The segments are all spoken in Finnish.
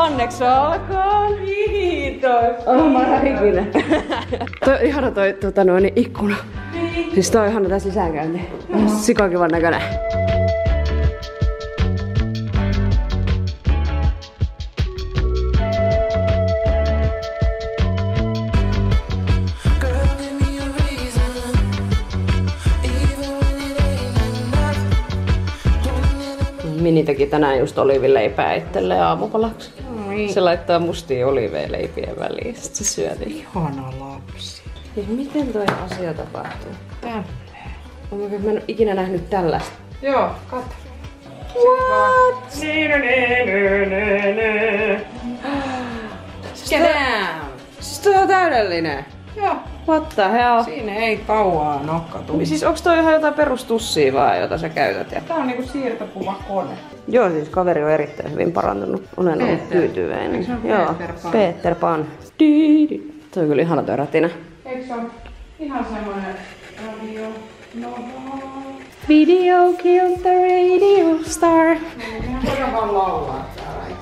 Onneksi olkoon. Kiitos. Oh, mä ikinä. toi on ihana toi tota noin, ikkuna. Niin. Siis toi on ihana tää sisäänkäynti. Sikakivan näköinen. Girl, give me a reason, even when it ain't enough. Mini teki tänään just oliivileipää itselleen aamupalaksi. Se laittaa mustia oliiveja leipien väliin, sit se syö niitä. Ihana lapsi. Siis miten toi asia tapahtuu? Tälleen. Oh my God, mä en oo ikinä nähnyt tällaista. Joo, katso. What? Niin, niin, niin, niin, niin. Get down. Siis toi on täydellinen. Joo, What the hell? siinä ei kauaa nokka tuli. Siis onks toi ihan jotain perustussia vaan, jota sä käytät? Ja... Tää on niinku siirtokuva kone. Joo, siis kaveri on erittäin hyvin parantunut. Olen ollut tyytyväinen. Eikö se Joo, Peter Pan? Peter Pan. Diidi. Toi on kyllä ihana toi rätinä. Eikö se ole ihan semmoinen radio? No, Video killed the radio star. Eikö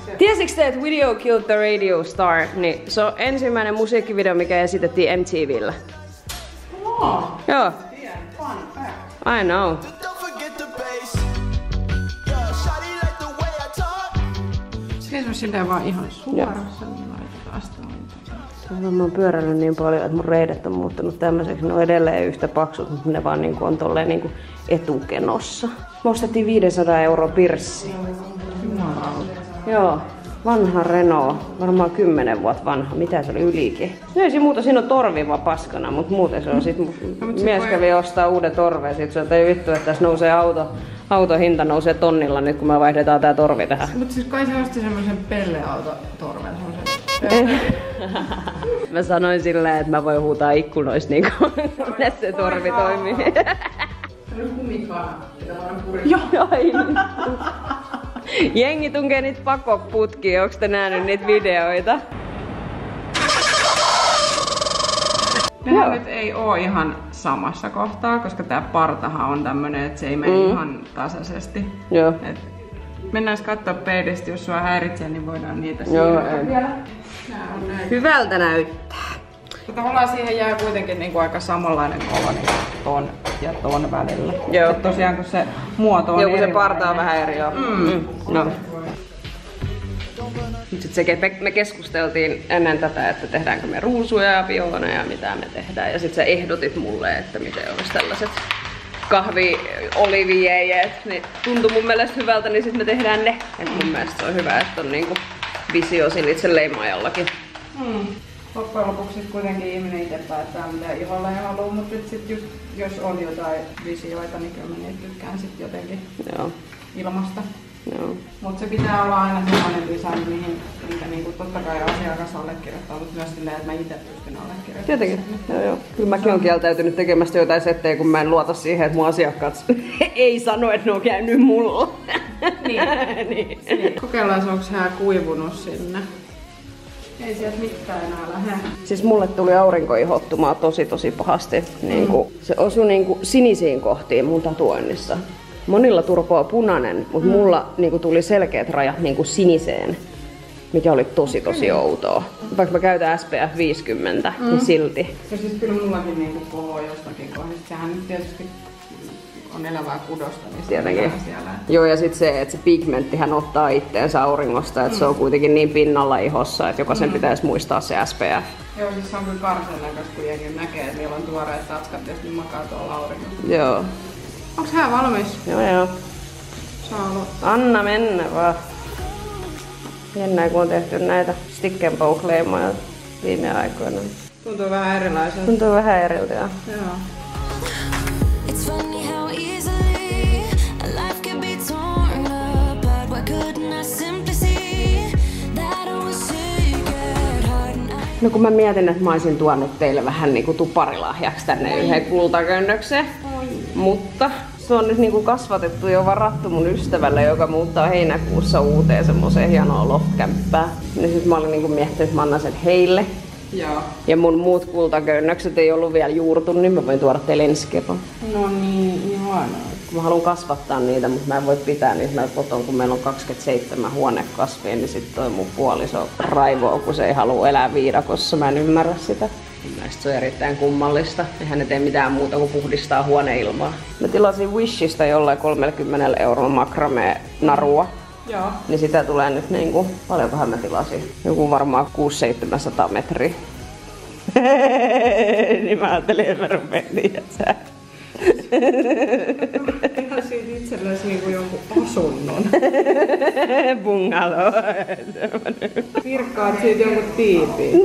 se? Tiesitkö te, että Video Killed the Radio Star, niin se on ensimmäinen musiikkivideo, mikä esitettiin MTVllä. No, Joo. I know. On silleen vaan ihan suorassa, niin laitetaan sitä Mä oon pyörännyt niin paljon, että mun reidet on muuttunut tämmöiseksi. Ne on edelleen yhtä paksut, mutta ne vaan niinku on tolleen niinku etukenossa. Me ostettiin 500 euroa pirssi. Joo, vanha Renault, varmaan 10 vuotta vanha, mitä se oli ylikin. No ei se muuta, siinä on torvi vaan paskana, mutta muuten se on sit, sit mies voi- kävi ostaa uuden torveen, sit se on, ei vittu, että tässä nousee auto, autohinta nousee tonnilla nyt, kun me vaihdetaan tää torvi tähän. Mutta siis kai se osti semmoisen pelleautotorven, semmoisen Mä sanoin silleen, että mä voin huutaa ikkunoista niin kunnes se torvi toimii. semmoinen kumikana, mitä. Joo, ai Jengi tunkee niitä pakoputkia, onks te nähnyt niitä videoita? Nehän nyt ei oo ihan samassa kohtaa, koska tää partahan on tämmönen, että se ei mene mm. ihan tasaisesti. Joo. Et mennään katsoa peilistä, jos sua häiritsee, niin voidaan niitä Joo, siirtää vielä. Hyvältä näyttää. Mutta tavallaan siihen jää kuitenkin niinku aika samanlainen kova niin ton ja ton välillä. Joo. Et tosiaan kun se muoto on Joku se parta on vähän eri joo. Mm. No. Nyt sit se, me- me keskusteltiin ennen tätä, että tehdäänkö me ruusuja ja pioneja ja mitä me tehdään. Ja sit sä ehdotit mulle, että miten olisi tällaiset kahvi olivijeejeet, niin tuntui mun mielestä hyvältä, niin sit me tehdään ne. Et mun mielestä se on hyvä, että on niinku visio sillä itse leimaajallakin. Mm. Loppujen lopuksi kuitenkin ihminen itse päättää mitä iholla ja haluaa, mutta sit just, jos on jotain visioita, niin kyllä mä niitä tykkään sit jotenkin Joo, ilmasta. joo. Mutta se pitää olla aina sellainen design, mihin, minkä niinku totta kai asiakas allekirjoittaa, mutta myös silleen, että mä itse pystyn allekirjoittamaan. Tietenkin, joo, joo. Kyllä mäkin olen kieltäytynyt tekemästä jotain settejä, kun mä en luota siihen, että mun asiakkaat ei sano, että ne on käynyt mulla. Niin. niin. Niin. Kokeillaan, onko hän kuivunut sinne. Ei sieltä mitään enää lähde. Siis mulle tuli aurinko ihottumaan tosi tosi pahasti. Niin kuin, se osui niin kuin sinisiin kohtiin mun tatuoinnissa. Monilla turpoaa punainen, mutta mm. mulla niin kuin, tuli selkeät rajat niin kuin siniseen, mikä oli tosi tosi outoa. Vaikka mä käytän SPF 50, mm. niin silti. Ja siis kyllä mullakin niinku kohoo jostakin kohdasta. Sehän nyt tietysti on elävää kudosta, niin se Tietenkin. on siellä. Joo, ja sitten se, että se pigmenttihän ottaa itteensä auringosta, että mm. se on kuitenkin niin pinnalla ihossa, että jokaisen mm. pitäisi muistaa se SPF. Joo, siis se on kyllä karsen näköistä, kun jengi näkee, että niillä on tuoreet tatskat ja sitten makaa tuolla auringossa. Joo. Onks hän valmis? Joo, joo. Saa aloittaa. Anna mennä vaan. Jännää, kun on tehty näitä stick and viime aikoina. Tuntuu vähän erilaiselta. Tuntuu vähän eriltä. joo. Joo. It's funny No kun mä mietin, että mä olisin tuonut teille vähän niinku tuparilahjaksi tänne yhden kultakönnöksen. Mutta se on nyt niinku kasvatettu ja varattu mun ystävälle, joka muuttaa heinäkuussa uuteen semmoiseen hienoon loftkämppään. Niin sit mä olin niinku miettinyt, että mä annan sen heille. Joo. Ja mun muut kultakönnökset ei ollut vielä juurtunut, niin mä voin tuoda teille ensi kerran. No niin, ihanaa. Kun mä haluan kasvattaa niitä, mutta mä en voi pitää niitä meillä kotona, kun meillä on 27 huonekasvia, niin sitten toi mun puoliso raivoo, kun se ei halua elää viidakossa. Mä en ymmärrä sitä. Mielestäni se on erittäin kummallista. Eihän ne tee mitään muuta kuin puhdistaa huoneilmaa. Mä tilasin Wishista jollain 30 eurolla makramee narua. Joo. Niin sitä tulee nyt niinku, paljonkohan mä tilasin? Joku varmaan 600-700 metriä. niin mä ajattelin, että mä rupean Ihan siitä itsellesi niinku jonkun asunnon. Bungalow. Virkkaat siitä jonkun tiipiin.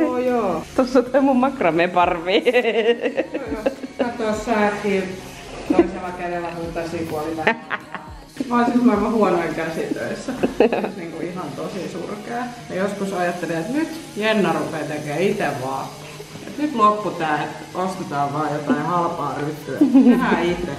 joo, joo. Tossa on toi mun makrame-parvi. Kato sääkin toisella kädellä huutaisi puolilla. Mä oon siis maailman huonoin käsitöissä. Siis niinku ihan tosi surkea. Ja joskus ajattelin, että nyt Jenna rupeaa tekemään itse vaan. Et nyt loppu tää, että ostetaan vaan jotain halpaa ryttyä. Tehdään itse.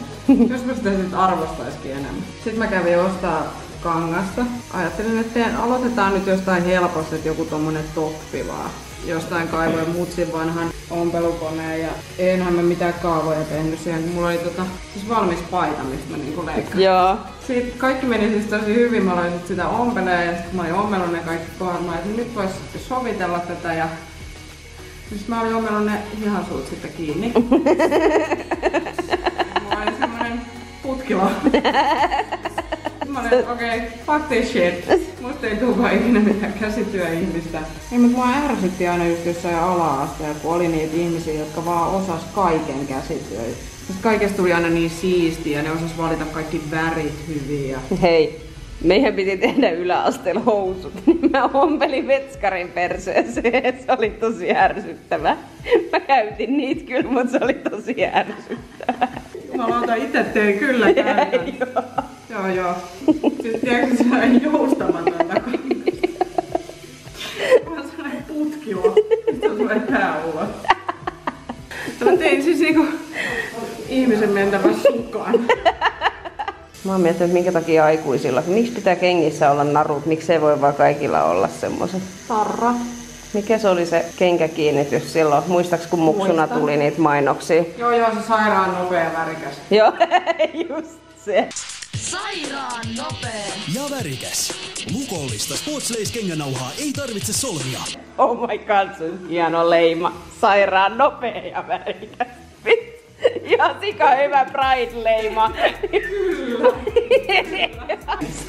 Jos mä sitä sit arvostaisikin enemmän. Sitten mä kävin ostaa kangasta. Ajattelin, että teen- aloitetaan nyt jostain helposta, että joku tommonen toppi vaan. Jostain kaivoin mutsin vanhan ompelukoneen ja enhän mä mitään kaavoja tehnyt siihen. Mulla oli tota, siis valmis paita, mistä mä niinku leikkaan. Joo. Sitten kaikki meni siis tosi hyvin, mä aloin sit sitä ompelee ja sitten mä olin ommellut ne kaikki kohdat, mä olin, että nyt vois sovitella tätä ja siis mä olin ommellut ne hihansuut sitten kiinni. Mulla oli semmonen putkilo. Mä olin, että okei, okay, fuck this shit. Musta ei tule ikinä mitään käsityöihmistä. Ei, mutta mua ärsytti aina just jossain ala-asteella, kun oli niitä ihmisiä, jotka vaan osas kaiken käsityöitä. Sitten kaikesta tuli aina niin siistiä ja ne osas valita kaikki värit hyvin. Ja... Hei, meidän piti tehdä yläasteella housut, niin mä ompelin vetskarin perseeseen. Se oli tosi ärsyttävää. Mä käytin niitä kyllä, mutta se oli tosi ärsyttävää. Jumalauta, itse tein kyllä käytän. joo, joo. Siis tiedätkö, se on joustamatonta. Mä oon sellainen putkilo, mistä tulee pää ulos. Mä tein siis niinku ihmisen mentävän sukaan. Mä oon miettinyt, minkä takia aikuisilla, miksi pitää kengissä olla narut, miksi ei voi vaan kaikilla olla semmoset. Tarra. Mikä se oli se kenkäkiinnitys silloin? Muistaaks kun muksuna Muistan. tuli niitä mainoksia? Joo, joo, se sairaan nopea värikäs. Joo, just se. Sairaan nopea. Ja värikäs. Mukollista Sportslace kengänauhaa ei tarvitse solmia. Oh my god, se on hieno leima. Sairaan nopea ja värikäs. Ihan sika hyvä Pride-leima.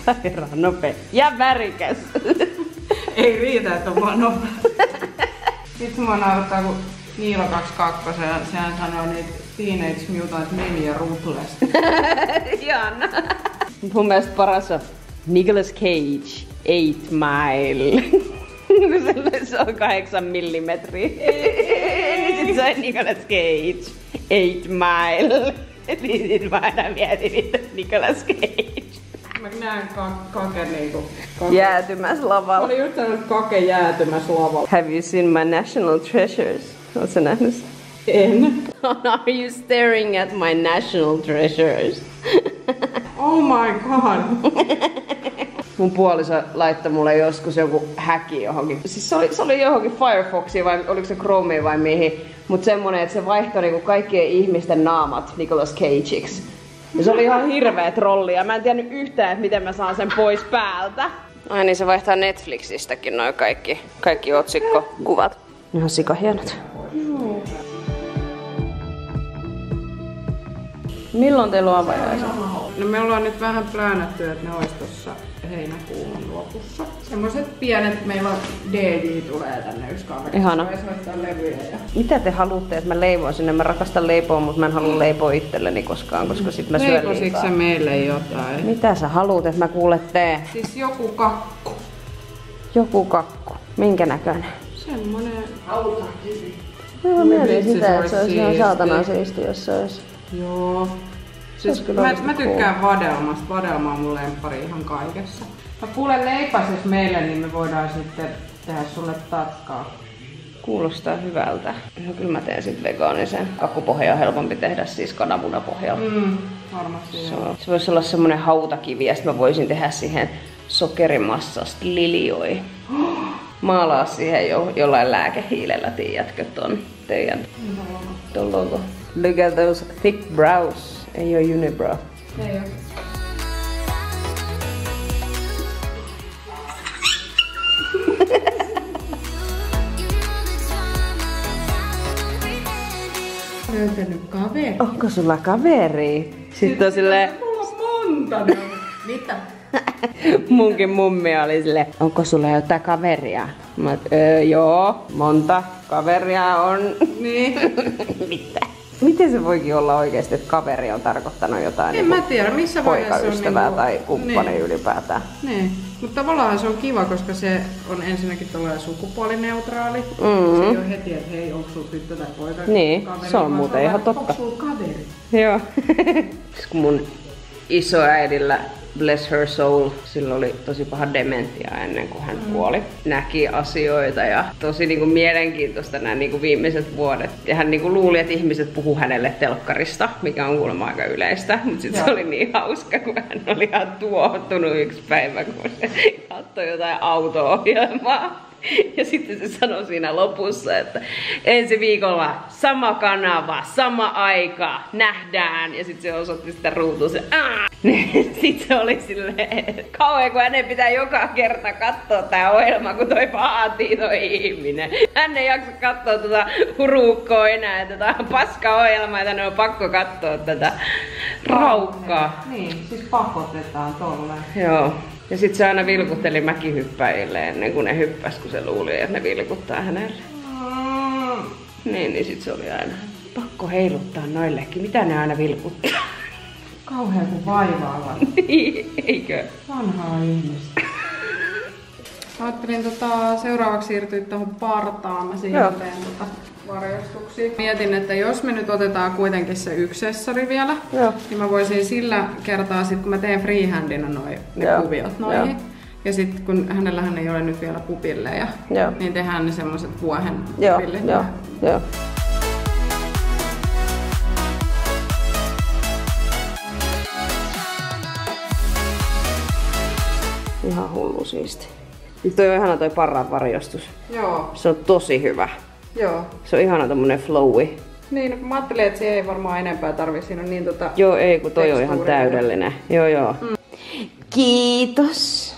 Sairaan nopea ja värikäs. Ei riitä, että on vaan nopea. Sitten mua naurattaa, kun Niilo 22, sehän sanoo niitä Teenage Mutant Ninja Ruthless. Ihana. Mun mielestä paras on Nicolas Cage, 8 Mile. Se on kahdeksan millimetriä. Niin sit se on Nicolas Cage, 8 Mile. Niin sit mä aina mietin, että Nicolas Cage. Mä näen ka- kake niinku. Kake. Jäätymässä Mä olin just sanonut kake jäätymässä lavalla. Have you seen my national treasures? Oletko nähnyt? En. Oh, are you staring at my national treasures? Oh my god. Mun puoliso laittoi mulle joskus joku häki johonkin. Siis se oli, se oli johonkin Firefoxiin vai oliko se Chromeen vai mihin. Mut semmonen, että se vaihtoi niinku kaikkien ihmisten naamat Nicolas Cageiksi. Ja se oli ihan hirveä trolli ja mä en tiennyt yhtään, että miten mä saan sen pois päältä. Ai niin, se vaihtaa Netflixistäkin noin kaikki, kaikki otsikkokuvat. Ne on sikahienot. Milloin teillä on avajaiset? No me ollaan nyt vähän pläänätty, että ne olisi tossa heinäkuun lopussa. Semmoiset pienet, meillä on DJ tulee tänne yksi kaveri. Ihana. Soittaa levyjä ja... Mitä te haluatte, että mä leivoin sinne? Mä rakastan leipoa, mutta mä en halua leipoa itselleni koskaan, koska sit mä syön liikaa. meille jotain? Mitä sä haluut, että mä kuule tee? Siis joku kakku. Joku kakku. Minkä näköinen? Semmonen... Mä mietin sitä, että se olisi ihan siistiä. saatana siisti, jos se olisi. Joo. Siis mä, mä tykkään vadelmasta. Vadelma on mun lemppari ihan kaikessa. Mä kuulen leipasis meille, niin me voidaan sitten tehdä sulle tatkaa. Kuulostaa hyvältä. No kyllä mä teen sit vegaanisen. Kakkupohja on helpompi tehdä siis kananmunapohjalla. Mm, varmasti Se, joo. on- se voisi olla semmonen hautakivi ja sit mä voisin tehdä siihen sokerimassasta liljoi. Maalaa siihen jo, jollain lääkehiilellä, tiedätkö ton teidän ton logo. Look at those thick brows. Ei oo unibrow. Ei. Löytänyt kaveri. Onko sulla kaveri? Sitten on silleen, Mulla on monta. ne on. Mitä? munkin mummi oli sille, onko sulla jotain kaveria? Mä oot, öö, joo, monta kaveria on. Niin. Mitä? Miten se voikin olla oikeasti, että kaveri on tarkoittanut jotain En mä tiedä, missä on poikaystävää niinku- tai kumppani Niin. ylipäätään? Niin, mutta tavallaan se on kiva, koska se on ensinnäkin tällainen sukupuolineutraali. Mm. Se ei ole heti, että hei, onko sulla tyttö tai poika Niin, kaveri, se on muuten ihan totta. Onko sulla kaveri? Joo. Mun isoäidillä, bless her soul, sillä oli tosi paha dementia ennen kuin hän kuoli. Näki asioita ja tosi niinku mielenkiintoista nämä niinku viimeiset vuodet. Ja hän niinku luuli, että ihmiset puhuu hänelle telkkarista, mikä on kuulemma aika yleistä. Mutta sitten se oli niin hauska, kun hän oli ihan tuohtunut yksi päivä, kun se katsoi jotain auto-ohjelmaa. Ja sitten se sanoi siinä lopussa, että ensi viikolla sama kanava, sama aika, nähdään. Ja sitten se osoitti sitä ruutua se! Niin sitten se oli silleen, kauhean kun hänen pitää joka kerta katsoa tää ohjelma, kun toi vaatii toi ihminen. Hän ei jaksa katsoa tuota hurukkoa enää, on paska ohjelma, että ne on pakko katsoa tätä raukkaa. Niin, siis pakotetaan tolleen. Joo. Ja sitten se aina vilkutteli mäkihyppäjille ennen kuin ne hyppäs, kun se luuli, että ne vilkuttaa hänelle. Niin, niin sit se oli aina pakko heiluttaa noillekin. Mitä ne aina vilkuttaa? Kauhean kuin vaivaavat. Eikö? Vanhaa ihmistä. Ajattelin tota, seuraavaksi siirtyä tuohon partaan. Mä teen tota varjostuksia. Mietin, että jos me nyt otetaan kuitenkin se yksessori vielä, Joo. niin mä voisin sillä kertaa, sit, kun mä teen freehandina noi, ne Joo. kuviot noihin. Joo. Ja sitten kun hänellähän ei ole nyt vielä pupilleja, Joo. niin tehdään ne semmoset vuohen Joo, pupillit. joo, joo. Ihan hullu siisti. Nyt toi on ihana toi parran varjostus. Joo, Se on tosi hyvä. Joo. Se on ihana tommonen flowi. Niin, no, kun mä ajattelin, että se ei varmaan enempää tarvi. Siinä on niin tota... Joo, ei kun toi on ihan täydellinen. Joo, joo. Mm. Kiitos.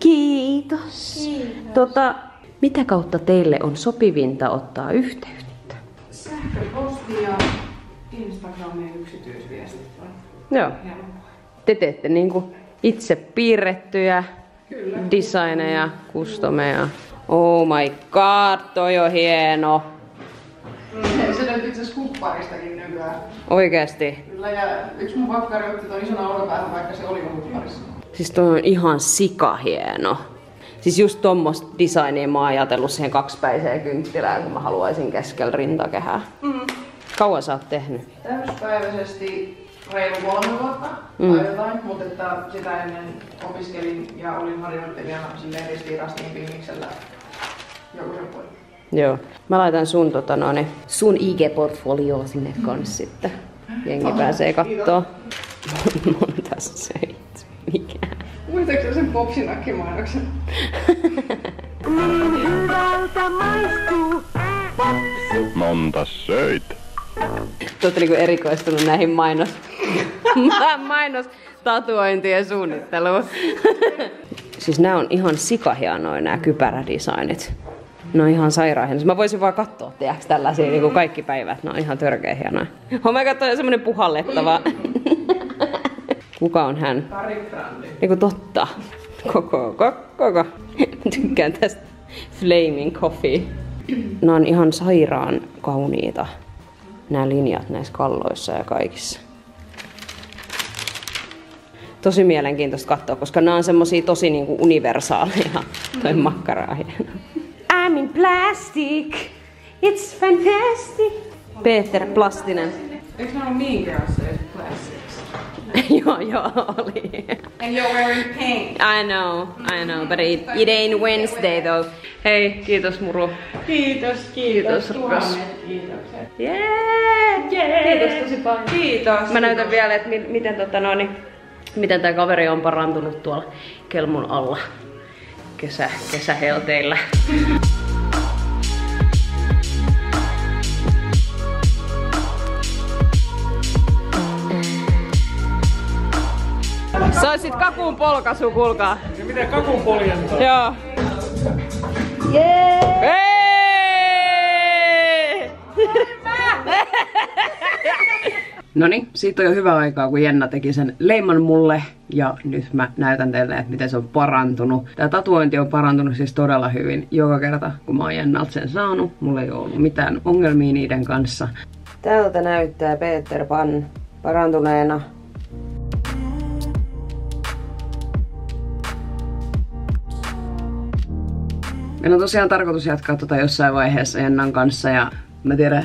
Kiitos. Tota, mitä kautta teille on sopivinta ottaa yhteyttä? Sähköposti ja Instagramin yksityisviestit. Joo. Te teette niinku itse piirrettyjä Kyllä. designeja, customeja. Oh my god, toi on hieno. Se löytyy itse kupparistakin nykyään. Oikeesti. Kyllä, ja yksi mun vakkari otti ton isona olkapäähän, vaikka se oli kupparissa. Siis toi on ihan sikahieno. Siis just tommosta designia mä oon ajatellut siihen kaksipäiseen kynttilään, kun mä haluaisin keskellä rintakehää. Mm. Kauan sä oot tehnyt? Täyspäiväisesti reilu kolme vuotta Mm. tai jotain, mutta että sitä ennen opiskelin ja olin harjoittelijana silleen ristiin joku Joo. Mä laitan sun, tota, no, niin, sun IG-portfolio sinne kans sitten. Jengi pääsee kattoo. Monta seit. Mikä? Muistatko sen popsinakkimainoksen? Monta söit. Te olette niinku erikoistunut näihin mainos... mainos tatuointien suunnitteluun. siis nämä on ihan sikahianoja nämä kypärädesignit. Ne on ihan sairaan. Mä voisin vaan katsoa, tiedäks, tällaisia niin kuin kaikki päivät. Ne on ihan törkeä hienoja. Oh god, toi on semmonen puhallettava. Kuka on hän? Kari. Niinku totta. Koko, koko, koko. Tykkään tästä Flaming Coffee. Nämä on ihan sairaan kauniita. Nämä linjat näissä kalloissa ja kaikissa. Tosi mielenkiintoista katsoa, koska nämä on semmosia tosi niinku universaaleja. Toi makkara on hieno. I'm in plastic. It's fantastic. Peter Plastinen. Eikö ne ollut Mean Girls se Classics? joo, joo, oli. And you're wearing pink. I know, I know, but it, it ain't Wednesday though. Hei, kiitos Muru. Kiitos, Kiitos, rakas. Tuhannet kiitokset. Yeah! Kiitos tosi paljon. Kiitos. Mä näytän vielä, että mi- miten, tota, no, niin, miten tämä kaveri on parantunut tuolla kelmun alla kesä, kesähelteillä. Saisit kakun polkasu, kuulkaa. Ja miten kakun poljentaa? Joo. Jee! Yeah. Hey! Noniin, siitä on jo hyvä aikaa, kun Jenna teki sen leiman mulle. Ja nyt mä näytän teille, että miten se on parantunut. Tää tatuointi on parantunut siis todella hyvin. Joka kerta, kun mä oon Jennalta sen saanut, mulla ei ole ollut mitään ongelmia niiden kanssa. Tältä näyttää Peter Pan parantuneena. Meillä on tosiaan tarkoitus jatkaa tota jossain vaiheessa Jennan kanssa ja mä tiedän,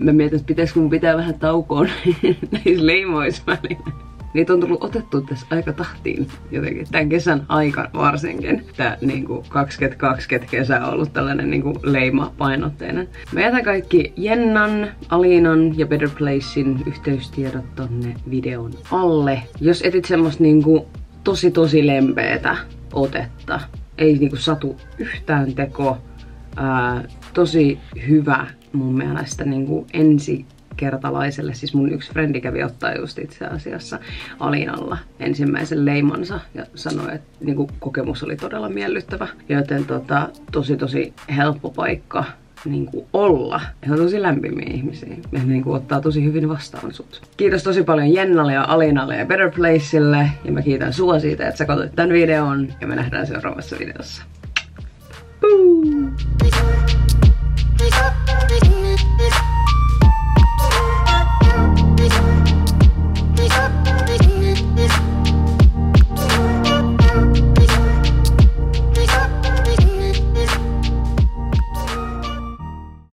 mä mietin, että pitäisikö mun pitää vähän taukoon näissä leimoissa välillä. Niitä on tullut otettu tässä aika tahtiin jotenkin, tämän kesän aika varsinkin. Tää niinku 2020 kesä on ollut tällainen niinku leima-painotteinen. Mä jätän kaikki Jennan, Alinan ja Better Placein yhteystiedot tonne videon alle. Jos etit semmoista niinku tosi tosi lempeetä otetta, ei niinku satu yhtään teko, ää, tosi hyvä mun mielestä niinku ensi kertalaiselle, siis mun yksi frendi kävi ottaa just itse asiassa Alinalla ensimmäisen leimansa ja sanoi, että niinku, kokemus oli todella miellyttävä. Joten tota, tosi tosi helppo paikka niin kuin olla. He on tosi lämpimiä ihmisiä. Ja niin kuin ottaa tosi hyvin vastaan sut. Kiitos tosi paljon Jennalle ja Alinalle ja Better Placeille. Ja mä kiitän sua siitä, että sä katsoit tämän videon. Ja me nähdään seuraavassa videossa. Boom!